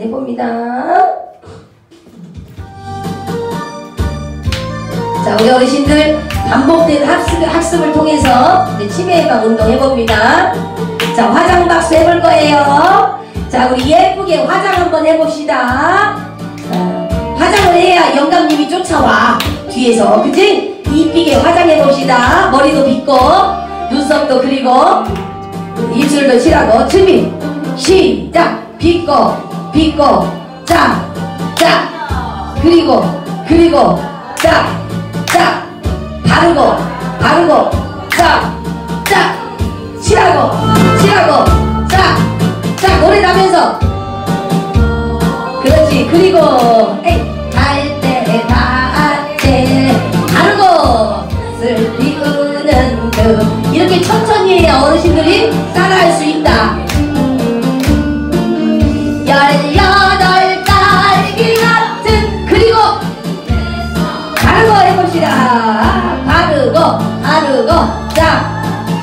해봅니다. 자, 우리 어르신들 반복된 학습, 학습을 통해서 치매 예방 운동 해봅니다. 자, 화장 박수 해볼 거예요. 자, 우리 예쁘게 화장 한번 해봅시다. 어, 화장을 해야 영감님이 쫓아와. 뒤에서. 그치? 이쁘게 화장해봅시다. 머리도 빗고, 눈썹도 그리고, 입술도 칠하고, 준비. 시작. 빗고, 자, 자. 그리고, 그리고, 자, 자. 바르고, 바르고, 자, 자. 칠하고, 칠하고, 자, 자. 노래 나면서. 그렇지. 그리고, 에이,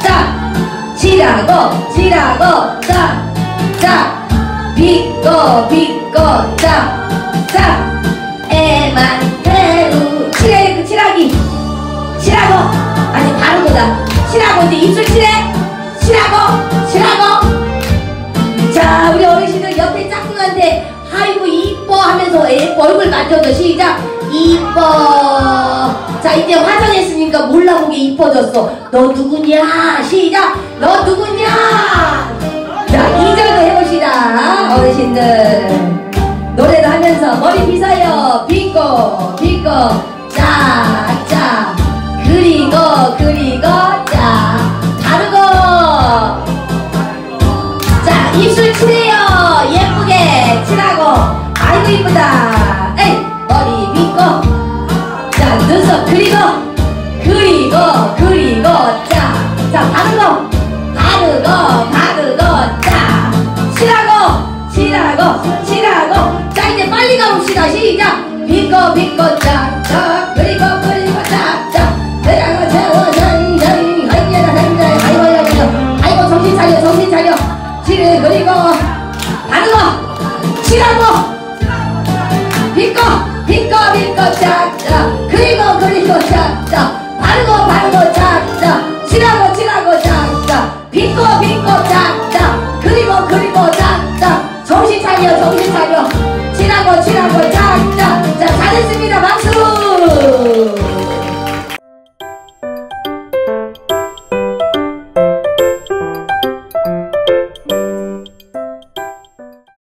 짝짝 칠하고 칠하고 짝짝 빗고 빗고 짝짝 애만 태우 칠해 그 칠하기 칠하고 아니 바르고다 칠하고 이제 입술 칠해 칠하고 칠하고 자 우리 어르신들 옆에 짝꿍한테 아이고 이뻐 하면서 애 얼굴 만져도 시작 이뻐 자 이제 화장했 몰라보게 이뻐졌어. 너 누구냐? 시작! 너 누구냐? 자 이절도 해봅시다 어르신들. 노래도 하면서 머리 빗어요. 빗고 빗고. 짝짝 그리고 그리고. 짝 바르고. 자 입술 칠해요. 예쁘게 칠하고. 아이고 이쁘다. 에이 머리 빗고. 자 눈썹 그리고 그리고 그리고 자자 바르고 바르고 바르고 자. 칠하고 칠하고 칠하고. 자 이제 빨리 가봅시다. 시작. 빗고 빗고 자자. 그리고 그리고 자자. 그리고 저전전 하이야라 하이야라 아이고. 아이고 정신 차려 정신 차려. 칠을 그리고. 바르고 칠하고. 빗고 빗고 빗고 짝짝 그리고 그리고 짝짝 빗